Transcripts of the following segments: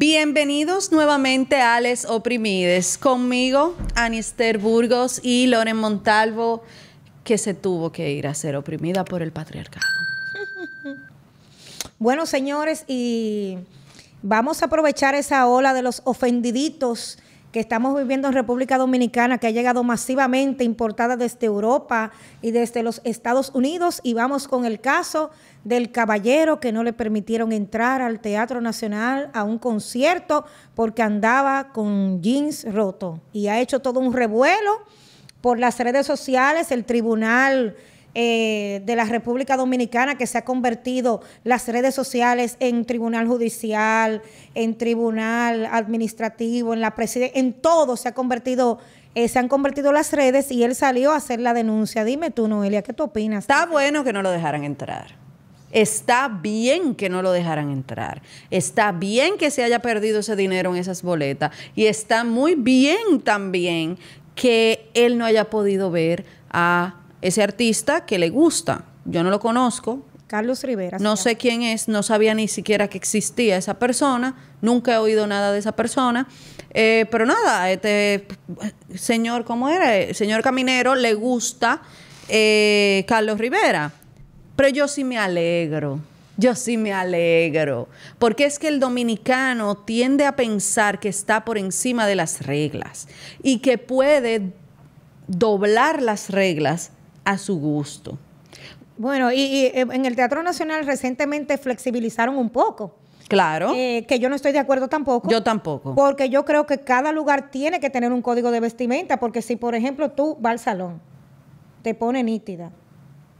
Bienvenidos nuevamente a Les Oprimides. Conmigo, Anister Burgos y Loren Montalvo, que se tuvo que ir a ser oprimida por el patriarcado. Bueno, señores, y vamos a aprovechar esa ola de los ofendiditos que estamos viviendo en República Dominicana, que ha llegado masivamente importada desde Europa y desde los Estados Unidos, y vamos con el caso del caballero que no le permitieron entrar al Teatro Nacional a un concierto porque andaba con jeans roto. Y ha hecho todo un revuelo por las redes sociales, el tribunal eh, de la República Dominicana que se ha convertido las redes sociales en tribunal judicial, en tribunal administrativo, en la presidencia, en todo se ha convertido eh, se han convertido las redes y él salió a hacer la denuncia. Dime tú, Noelia, ¿qué tú opinas? Está bueno que no lo dejaran entrar. Está bien que no lo dejaran entrar. Está bien que se haya perdido ese dinero en esas boletas. Y está muy bien también que él no haya podido ver a ese artista que le gusta. Yo no lo conozco. Carlos Rivera. No sé quién es, no sabía ni siquiera que existía esa persona, nunca he oído nada de esa persona. Eh, pero nada, este señor, ¿cómo era? señor Caminero le gusta eh, Carlos Rivera. Pero yo sí me alegro. Yo sí me alegro, porque es que el dominicano tiende a pensar que está por encima de las reglas y que puede doblar las reglas a su gusto. Bueno, y, eh, en el Teatro Nacional recientemente flexibilizaron un poco. Claro. Eh, que yo no estoy de acuerdo tampoco. Yo tampoco. Porque yo creo que cada lugar tiene que tener un código de vestimenta, porque si, por ejemplo, tú vas al salón, te pone nítida,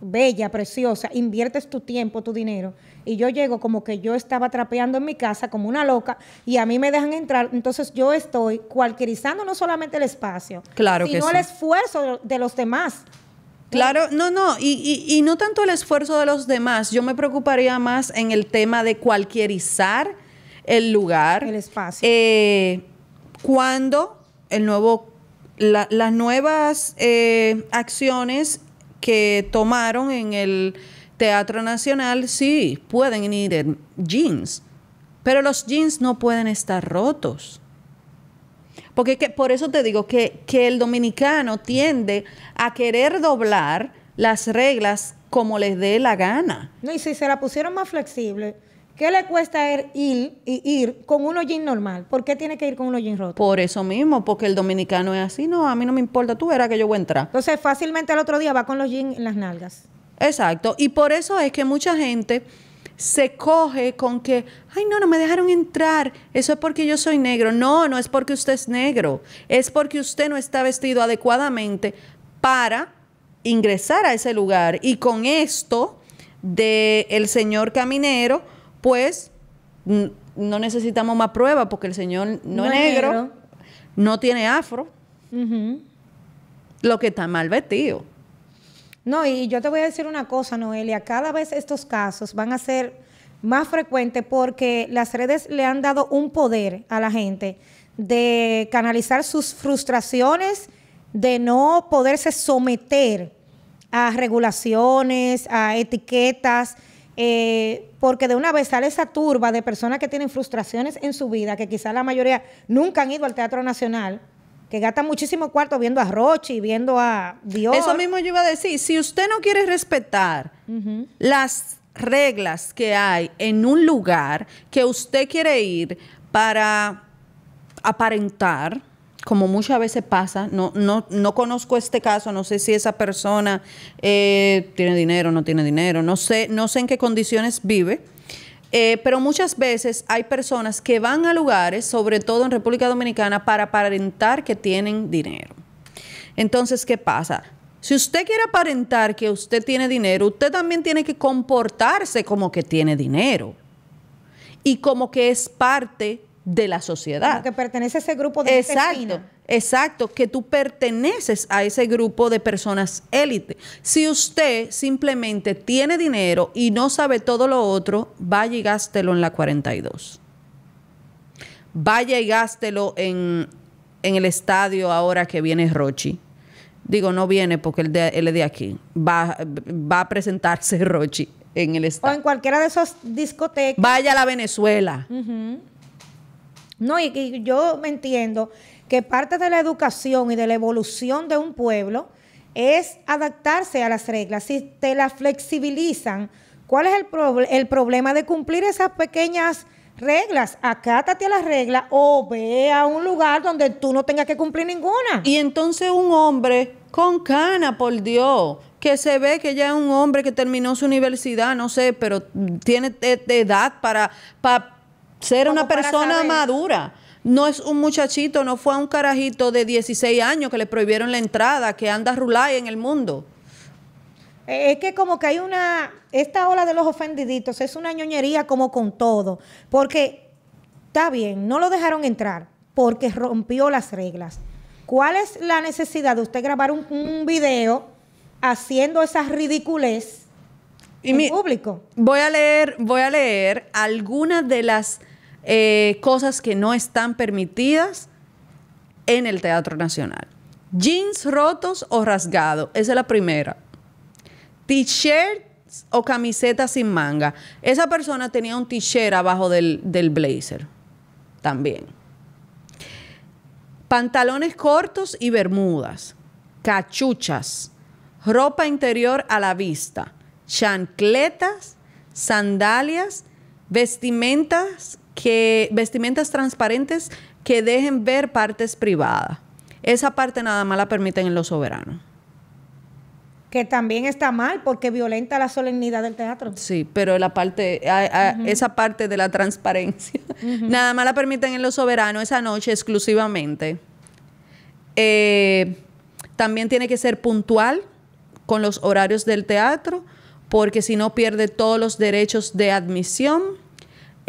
bella, preciosa, inviertes tu tiempo, tu dinero, y yo llego como que yo estaba trapeando en mi casa como una loca y a mí me dejan entrar, entonces yo estoy cualquierizando no solamente el espacio, claro sino el esfuerzo de los demás. Claro, no, no, y, no tanto el esfuerzo de los demás, yo me preocuparía más en el tema de cualquierizar el lugar. El espacio. Eh, cuando el nuevo, las nuevas eh, acciones que tomaron en el Teatro Nacional, sí, pueden ir en jeans, pero los jeans no pueden estar rotos. Porque por eso te digo que, que el dominicano tiende a querer doblar las reglas como les dé la gana. No, y si se la pusieron más flexible, ¿qué le cuesta ir, ir, ir con unos jeans normal? ¿Por qué tiene que ir con unos jeans rotos? Por eso mismo, porque el dominicano es así. No, a mí no me importa, tú verás que yo voy a entrar. Entonces, fácilmente al otro día va con los jeans en las nalgas. Exacto. Y por eso es que mucha gente se coge con que, ay, no, no me dejaron entrar, eso es porque yo soy negro. No, no es porque usted es negro, es porque usted no está vestido adecuadamente para ingresar a ese lugar. Y con esto del el señor caminero, pues no necesitamos más pruebas porque el señor no, es negro, no tiene afro, lo que está mal vestido. No, y yo te voy a decir una cosa, Noelia, cada vez estos casos van a ser más frecuentes porque las redes le han dado un poder a la gente de canalizar sus frustraciones, de no poderse someter a regulaciones, a etiquetas, eh, porque de una vez sale esa turba de personas que tienen frustraciones en su vida, que quizás la mayoría nunca han ido al Teatro Nacional, que gasta muchísimo cuarto viendo a Rochi, viendo a Dios. Eso mismo yo iba a decir, si usted no quiere respetar las reglas que hay en un lugar que usted quiere ir para aparentar, como muchas veces pasa, no, no, no conozco este caso, no sé si esa persona eh, tiene dinero o no tiene dinero, no sé, no sé en qué condiciones vive eh, pero muchas veces hay personas que van a lugares, sobre todo en República Dominicana, para aparentar que tienen dinero. Entonces, ¿qué pasa? Si usted quiere aparentar que usted tiene dinero, usted también tiene que comportarse como que tiene dinero y como que es parte de la sociedad. Como que pertenece a ese grupo de Exacto. Exacto, que tú perteneces a ese grupo de personas élite. Si usted simplemente tiene dinero y no sabe todo lo otro, vaya y gástelo en la 42. Vaya y gástelo en, el estadio ahora que viene Rochi. Digo, no viene porque él, es de aquí. Va, va a presentarse Rochi en el estadio. O en cualquiera de esos discotecas. Vaya a la Venezuela. No, y, y yo me entiendo que parte de la educación y de la evolución de un pueblo es adaptarse a las reglas. Si te las flexibilizan, ¿cuál es el, el problema de cumplir esas pequeñas reglas? Acátate a las reglas o ve a un lugar donde tú no tengas que cumplir ninguna. Y entonces un hombre con cana, por Dios, que se ve que ya es un hombre que terminó su universidad, no sé, pero tiene de, de edad para, para ser Como una persona madura. No es un muchachito, no fue a un carajito de 16 años que le prohibieron la entrada, que anda rulay en el mundo. Eh, Es que como que hay una, esta ola de los ofendiditos es una ñoñería como con todo, porque está bien, no lo dejaron entrar porque rompió las reglas. ¿Cuál es la necesidad de usted grabar un, un video haciendo esas ridiculez Y en mi- público? Voy a leer, voy a leer algunas de las eh, cosas que no están permitidas en el Teatro Nacional. Jeans rotos o rasgados, esa es la primera. T-shirts o camisetas sin manga. Esa persona tenía un t-shirt abajo del, del blazer. También. Pantalones cortos y bermudas. Cachuchas. Ropa interior a la vista. Chancletas. Sandalias. Vestimentas que vestimentas transparentes que dejen ver partes privadas. Esa parte nada más la permiten en los soberanos. Que también está mal porque violenta la solemnidad del teatro. Sí, pero la parte, a- a- esa parte de la transparencia, nada más la permiten en los soberanos esa noche exclusivamente. Eh, también tiene que ser puntual con los horarios del teatro, porque si no pierde todos los derechos de admisión.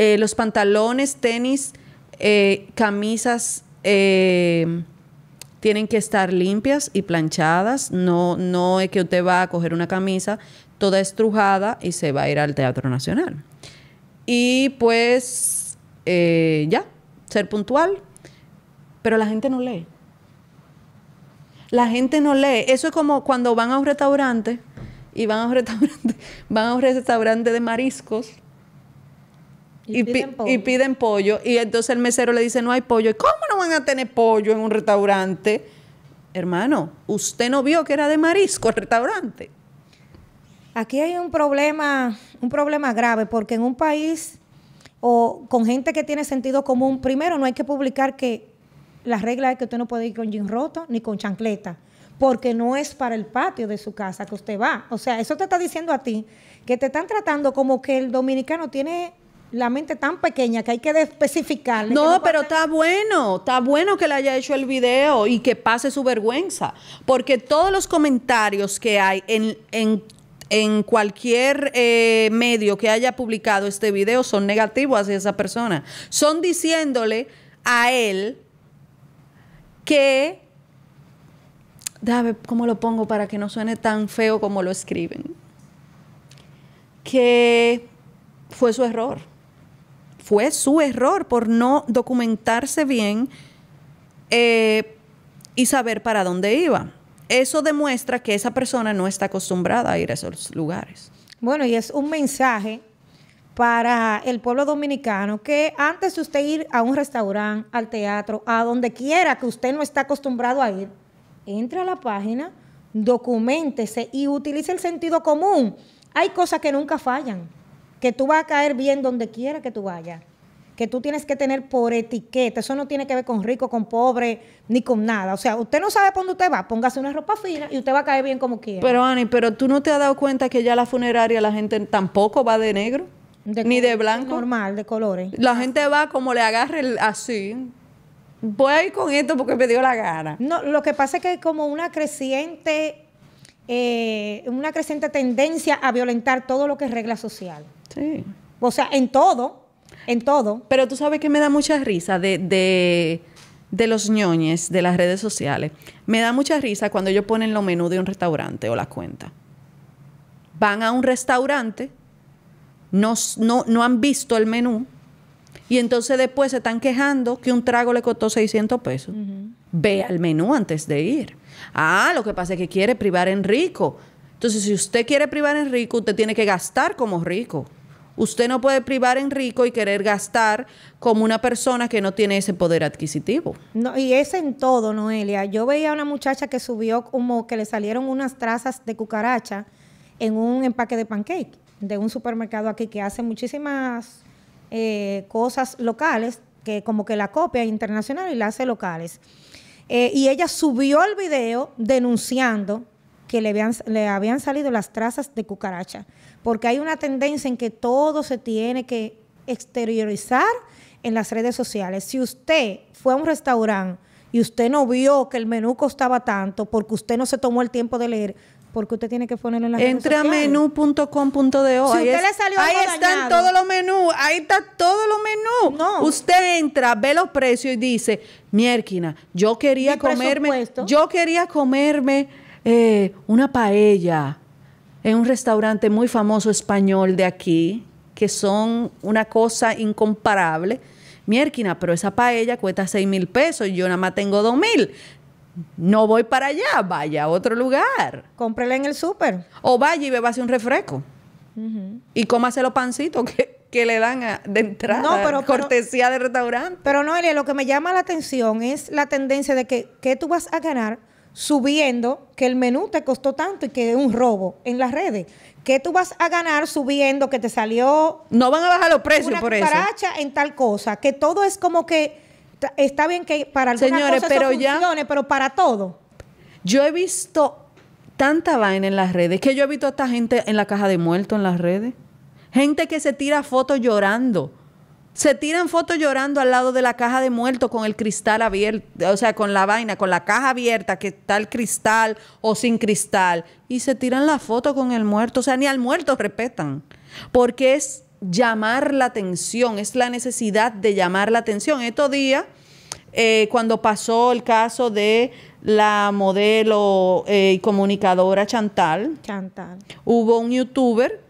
Eh, los pantalones, tenis, eh, camisas eh, tienen que estar limpias y planchadas. No, no es que usted va a coger una camisa toda estrujada y se va a ir al Teatro Nacional. Y pues ya, ser puntual. Pero la gente no lee. La gente no lee. Eso es como cuando van a un restaurante y van a un restaurante, van a un restaurante de mariscos y, pi- piden pollo. y piden pollo. Y entonces el mesero le dice, no hay pollo. ¿Y cómo no van a tener pollo en un restaurante? Hermano, usted no vio que era de marisco el restaurante. Aquí hay un problema, un problema grave, porque en un país o con gente que tiene sentido común, primero no hay que publicar que la regla es que usted no puede ir con jean roto ni con chancleta, porque no es para el patio de su casa que usted va. O sea, eso te está diciendo a ti que te están tratando como que el dominicano tiene la mente tan pequeña que hay que especificarle. que No, pero está bueno, está bueno que le haya hecho el video y que pase su vergüenza, porque todos los comentarios que hay en, en, en cualquier eh, medio que haya publicado este video son negativos hacia esa persona. Son diciéndole a él que, déjame cómo lo pongo para que no suene tan feo como lo escriben, que fue su error fue su error por no documentarse bien eh, y saber para dónde iba. Eso demuestra que esa persona no está acostumbrada a ir a esos lugares. Bueno, y es un mensaje para el pueblo dominicano que antes de usted ir a un restaurante, al teatro, a donde quiera que usted no está acostumbrado a ir, entre a la página, documentese y utilice el sentido común. Hay cosas que nunca fallan, que tú vas a caer bien donde quiera que tú vayas, que tú tienes que tener por etiqueta. Eso no tiene que ver con rico, con pobre, ni con nada. O sea, usted no sabe por dónde usted va, póngase una ropa fina y usted va a caer bien como quiera. Pero Ani, pero tú no te has dado cuenta que ya la funeraria la gente tampoco va de negro ni de blanco. Normal, de colores. La gente va como le agarre el- así. Voy a ir con esto porque me dio la gana. No, lo que pasa es que hay como una creciente, eh, una creciente tendencia a violentar todo lo que es regla social. Sí. O sea, en todo, en todo. Pero tú sabes que me da mucha risa de, de, de los ñoñes de las redes sociales. Me da mucha risa cuando ellos ponen los menús de un restaurante o la cuenta. Van a un restaurante, no, no, no han visto el menú y entonces después se están quejando que un trago le costó 600 pesos. Vea el menú antes de ir. Ah, lo que pasa es que quiere privar en rico. Entonces, si usted quiere privar en rico, usted tiene que gastar como rico. Usted no puede privar en rico y querer gastar como una persona que no tiene ese poder adquisitivo. No, y es en todo, Noelia. Yo veía a una muchacha que subió como que le salieron unas trazas de cucaracha en un empaque de pancake de un supermercado aquí que hace muchísimas eh, cosas locales, que como que la copia internacional y la hace locales. Eh, y ella subió el video denunciando que le habían, le habían salido las trazas de cucaracha, porque hay una tendencia en que todo se tiene que exteriorizar en las redes sociales. Si usted fue a un restaurante y usted no vio que el menú costaba tanto porque usted no se tomó el tiempo de leer, porque usted tiene que ponerlo en la Entre a menú.com.do. Si ahí usted le salió ahí algo están dañado. todos los menús. Ahí está todos los menús. No. Usted entra, ve los precios y dice, Mierquina, yo quería comerme, yo quería comerme eh, una paella en un restaurante muy famoso español de aquí, que son una cosa incomparable. Mierquina, pero esa paella cuesta 6 mil pesos y yo nada más tengo 2 mil. No voy para allá, vaya a otro lugar. Cómprela en el súper. O vaya y bebase un refresco. Y cómase los pancitos que, que le dan a- de entrada. No, pero- pero- cortesía de restaurante. Pero Noelia, lo que me llama la atención es la tendencia de que, que tú vas a ganar subiendo que el menú te costó tanto y que es un robo en las redes. Que tú vas a ganar subiendo que te salió No van a bajar los precios una por eso. en tal cosa. Que todo es como que está bien que para algunas Señores, cosas eso pero ya- pero para todo. Yo he visto tanta vaina en las redes que yo he visto a esta gente en la caja de muertos en las redes. Gente que se tira fotos llorando. Se tiran fotos llorando al lado de la caja de muertos con el cristal abierto, o sea, con la vaina, con la caja abierta, que está el cristal o sin cristal, y se tiran la foto con el muerto, o sea, ni al muerto respetan, porque es llamar la atención, es la necesidad de llamar la atención. Estos días, eh, cuando pasó el caso de la modelo eh, y comunicadora Chantal, Chantal. hubo un youtuber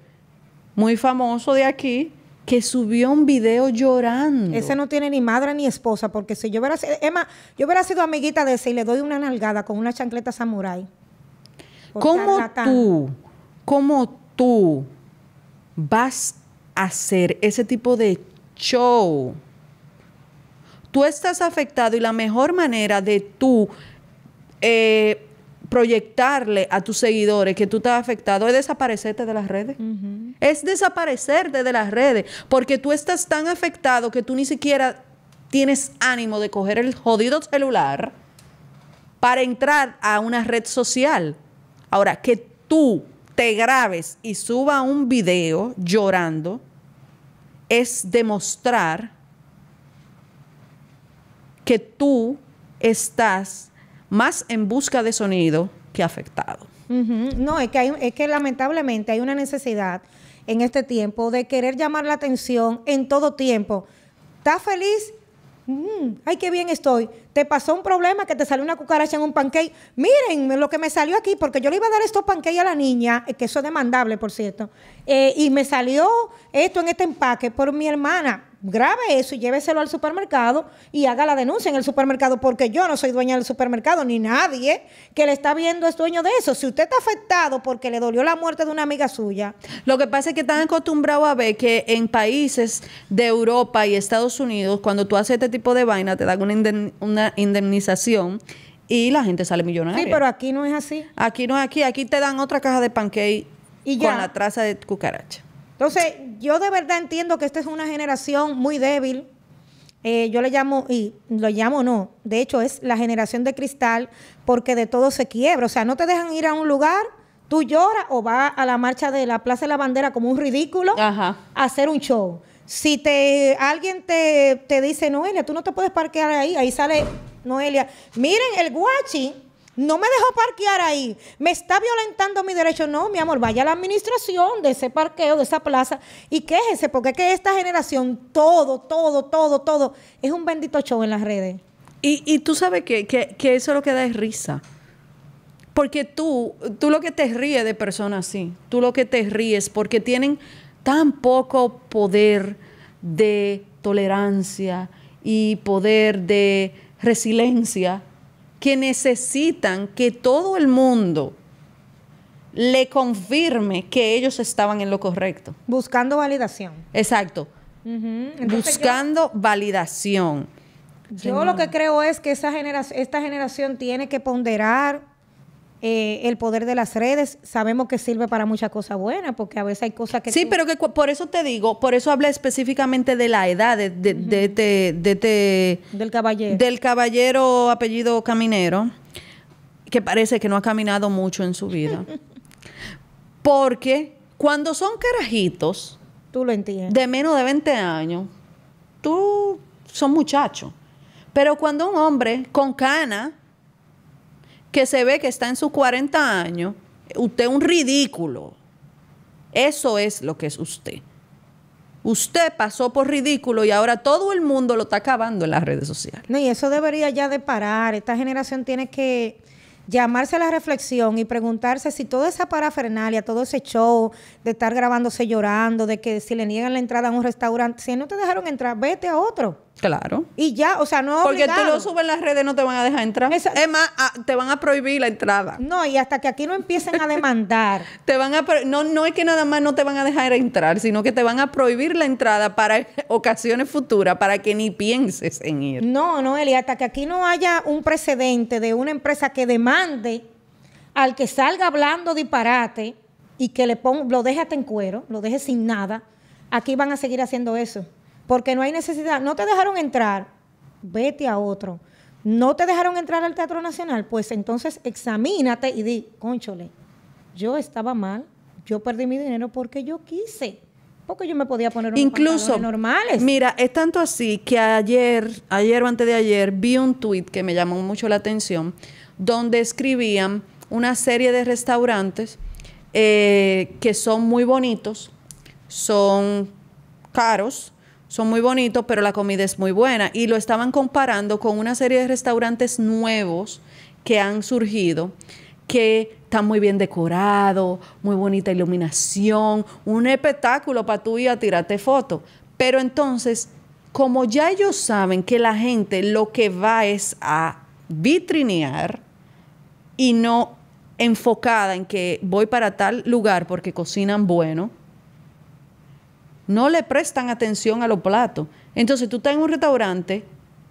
muy famoso de aquí que subió un video llorando. Ese no tiene ni madre ni esposa, porque si yo hubiera sido, Emma, yo hubiera sido amiguita de ese y le doy una nalgada con una chancleta samurái. ¿Cómo tú, cómo tú vas a hacer ese tipo de show? Tú estás afectado y la mejor manera de tú eh, proyectarle a tus seguidores que tú estás afectado es desaparecerte de las redes. Es desaparecerte de las redes, porque tú estás tan afectado que tú ni siquiera tienes ánimo de coger el jodido celular para entrar a una red social. Ahora, que tú te grabes y suba un video llorando es demostrar que tú estás más en busca de sonido que afectado. No, es que, hay, es que lamentablemente hay una necesidad en este tiempo de querer llamar la atención en todo tiempo. ¿Estás feliz? Mm, ay, qué bien estoy. Te pasó un problema que te salió una cucaracha en un pancake. Miren lo que me salió aquí, porque yo le iba a dar estos pancakes a la niña, eh, que eso es demandable, por cierto. eh, y me salió esto en este empaque por mi hermana. Grabe eso y lléveselo al supermercado y haga la denuncia en el supermercado, porque yo no soy dueña del supermercado, ni nadie que le está viendo es dueño de eso. Si usted está afectado porque le dolió la muerte de una amiga suya, Lo que pasa es que están acostumbrados a ver que en países de Europa y Estados Unidos, cuando tú haces este tipo de vaina, te dan una, una indemnización y la gente sale millonaria. sí, pero aquí no es así. Aquí no es aquí, aquí te dan otra caja de pancake Y con ya. la traza de cucaracha. Entonces, yo de verdad entiendo que esta es una generación muy débil. Eh, yo le llamo, y lo llamo no, de hecho es la generación de cristal porque de todo se quiebra. O sea, no te dejan ir a un lugar, tú lloras o vas a la marcha de la Plaza de la Bandera como un ridículo Ajá. a hacer un show. Si te alguien te, te dice, Noelia, tú no te puedes parquear ahí, ahí sale Noelia. Miren, el guachi no me dejó parquear ahí. Me está violentando mi derecho. No, mi amor, vaya a la administración de ese parqueo, de esa plaza, y quéjese, porque es que esta generación, todo, todo, todo, todo, es un bendito show en las redes. Y, y tú sabes que, que, que eso lo que da es risa. Porque tú, tú lo que te ríes de personas así, tú lo que te ríes porque tienen tan poco poder de tolerancia y poder de resiliencia que necesitan que todo el mundo le confirme que ellos estaban en lo correcto. Buscando validación. Exacto. Buscando validación. Yo lo que creo es que esa generación, esta generación tiene que ponderar eh, el poder de las redes. Sabemos que sirve para muchas cosas buenas, porque a veces hay cosas que... Sí, pero que por eso te digo, por eso hablé específicamente de la edad de, de, de, del caballero. Del caballero apellido Caminero, que parece que no ha caminado mucho en su vida. porque cuando son carajitos... Tú lo entiendes. De menos de 20 años, tú son muchachos. Pero cuando un hombre con cana, que se ve que está en sus 40 años, usted es un ridículo. Eso es lo que es usted. Usted pasó por ridículo y ahora todo el mundo lo está acabando en las redes sociales. No, y eso debería ya de parar. Esta generación tiene que llamarse a la reflexión y preguntarse si toda esa parafernalia, todo ese show de estar grabándose llorando, de que si le niegan la entrada a un restaurante, si no te dejaron entrar, vete a otro. Claro. Y ya, o sea, no. Porque tú lo subes en las redes no te van a dejar entrar. Es más, ah, te van a prohibir la entrada. No, y hasta que aquí no empiecen a demandar. te van a no, no es que nada más no te van a dejar entrar, sino que te van a prohibir la entrada para ocasiones futuras, para que ni pienses en ir. No, no, Eli, hasta que aquí no haya un precedente de una empresa que demande al que salga hablando disparate y que le ponga, lo deje hasta en cuero, lo deje sin nada, aquí van a seguir haciendo eso porque no hay necesidad. No te dejaron entrar, vete a otro. No te dejaron entrar al Teatro Nacional, pues entonces examínate y di, conchole, yo estaba mal, yo perdí mi dinero porque yo quise. Porque yo me podía poner unos Incluso, normales. Mira, es tanto así que ayer, ayer o antes de ayer, vi un tweet que me llamó mucho la atención, donde escribían una serie de restaurantes eh, que son muy bonitos, son caros, son muy bonitos, pero la comida es muy buena. Y lo estaban comparando con una serie de restaurantes nuevos que han surgido, que están muy bien decorados, muy bonita iluminación, un espectáculo para tú ir a tirarte fotos. Pero entonces, como ya ellos saben que la gente lo que va es a vitrinear y no enfocada en que voy para tal lugar porque cocinan bueno, no le prestan atención a los platos. Entonces tú estás en un restaurante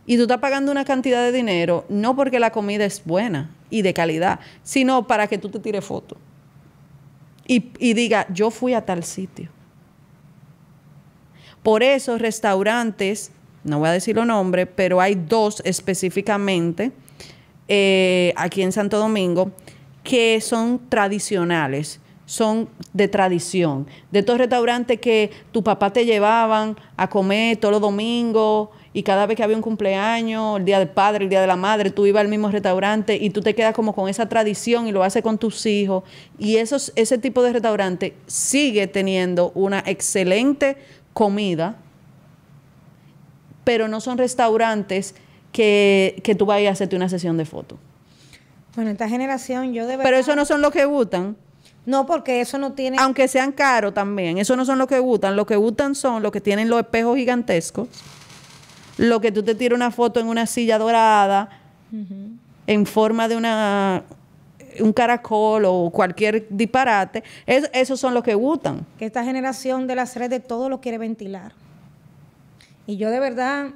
y tú estás pagando una cantidad de dinero, no porque la comida es buena y de calidad, sino para que tú te tires fotos. Y, y diga, yo fui a tal sitio. Por eso restaurantes, no voy a decir los nombres, pero hay dos específicamente eh, aquí en Santo Domingo que son tradicionales son de tradición, de estos restaurantes que tu papá te llevaban a comer todos los domingos y cada vez que había un cumpleaños, el día del padre, el día de la madre, tú ibas al mismo restaurante y tú te quedas como con esa tradición y lo haces con tus hijos. Y esos, ese tipo de restaurante sigue teniendo una excelente comida, pero no son restaurantes que, que tú vayas a hacerte una sesión de fotos. Bueno, esta generación yo de Pero eso no son los que gustan. No, porque eso no tiene. Aunque sean caros también. Eso no son los que gustan. Los que gustan son los que tienen los espejos gigantescos. Lo que tú te tiras una foto en una silla dorada, en forma de una un caracol o cualquier disparate. esos son los que gustan. Que esta generación de las redes todo lo quiere ventilar. Y yo de verdad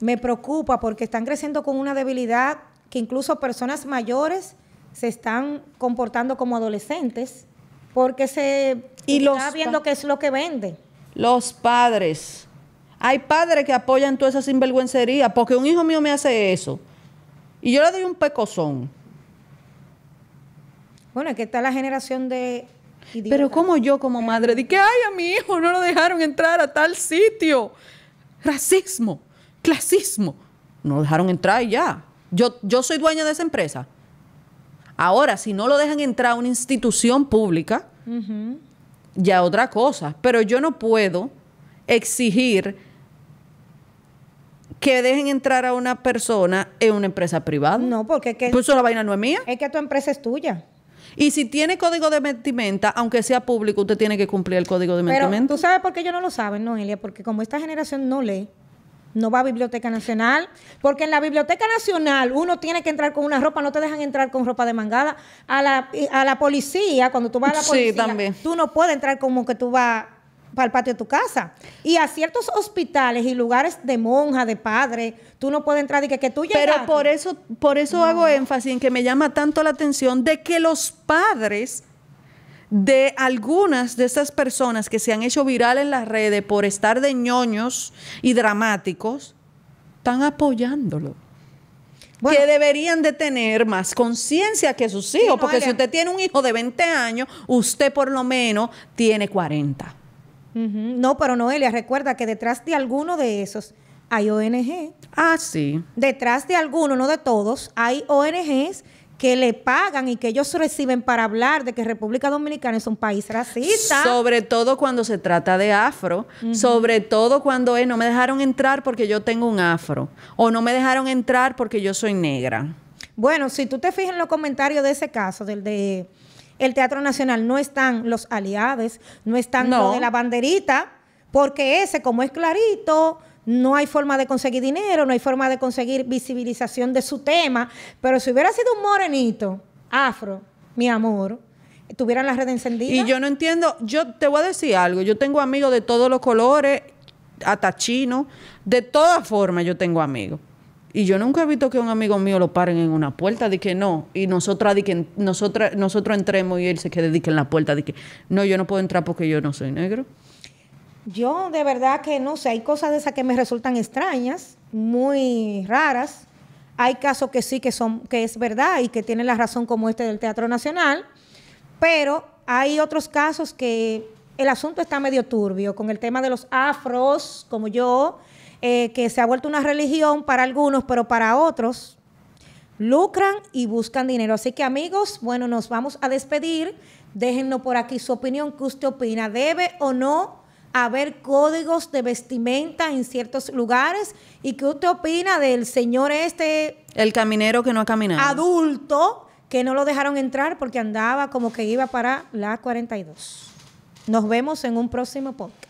me preocupa porque están creciendo con una debilidad que incluso personas mayores se están comportando como adolescentes porque se y está viendo qué es lo que vende. Los padres. Hay padres que apoyan toda esa sinvergüencería porque un hijo mío me hace eso. Y yo le doy un pecozón. Bueno, es que está la generación de... Pero como yo como madre, di que, ay, a mi hijo no lo dejaron entrar a tal sitio. Racismo, clasismo. No lo dejaron entrar y ya. Yo, yo soy dueña de esa empresa. Ahora, si no lo dejan entrar a una institución pública, ya otra cosa. Pero yo no puedo exigir que dejen entrar a una persona en una empresa privada. No, porque que, pues eso la vaina no es mía. Es que tu empresa es tuya. Y si tiene código de vestimenta, aunque sea público, usted tiene que cumplir el código de vestimenta. Pero tú sabes por qué ellos no lo saben, Noelia, porque como esta generación no lee, no va a Biblioteca Nacional, porque en la Biblioteca Nacional uno tiene que entrar con una ropa, no te dejan entrar con ropa de mangada. A la, a la policía, cuando tú vas a la policía, Sí, también. tú no puedes entrar como que tú vas para el patio de tu casa. Y a ciertos hospitales y lugares de monja, de padre, tú no puedes entrar y que, que tú llegaste. Pero por eso, por eso hago énfasis en que me llama tanto la atención de que los padres de algunas de estas personas que se han hecho viral en las redes por estar de ñoños y dramáticos, están apoyándolo. Bueno. que deberían de tener más conciencia que sus hijos, no, porque si usted tiene un hijo de 20 años, usted por lo menos tiene 40. Ujú. No, pero Noelia, recuerda que detrás de alguno de esos hay ONG. Ah, sí. Detrás de alguno, no de todos, hay ONGs que le pagan y que ellos reciben para hablar de que República Dominicana es un país racista. Sobre todo cuando se trata de afro, sobre todo cuando eh, no me dejaron entrar porque yo tengo un afro, o no me dejaron entrar porque yo soy negra. Bueno, si tú te fijas en los comentarios de ese caso, del de el Teatro Nacional, no están los aliados, no están No. los de la banderita, porque ese, como es clarito, no hay forma de conseguir dinero, no hay forma de conseguir visibilización de su tema. Pero si hubiera sido un morenito, afro, mi amor, tuvieran la red encendida. Y yo no entiendo, yo te voy a decir algo, yo tengo amigos de todos los colores, hasta chinos, de todas formas yo tengo amigos. Y yo nunca he visto que un amigo mío lo paren en una puerta, de que no, y nosotras, de nosotras, nosotros entremos y él se quede de que en la puerta, de que no, yo no puedo entrar porque yo no soy negro. Yo de verdad que no sé, hay cosas de esas que me resultan extrañas, muy raras. Hay casos que sí que son, que es verdad y que tienen la razón como este del Teatro Nacional, pero hay otros casos que el asunto está medio turbio con el tema de los afros, como yo, eh, que se ha vuelto una religión para algunos, pero para otros lucran y buscan dinero. Así que amigos, bueno, nos vamos a despedir. Déjennos por aquí su opinión. ¿Qué usted opina? ¿Debe o no haber códigos de vestimenta en ciertos lugares? ¿Y qué usted opina del señor este El caminero que no ha caminado. adulto que no lo dejaron entrar porque andaba como que iba para la 42? Nos vemos en un próximo podcast.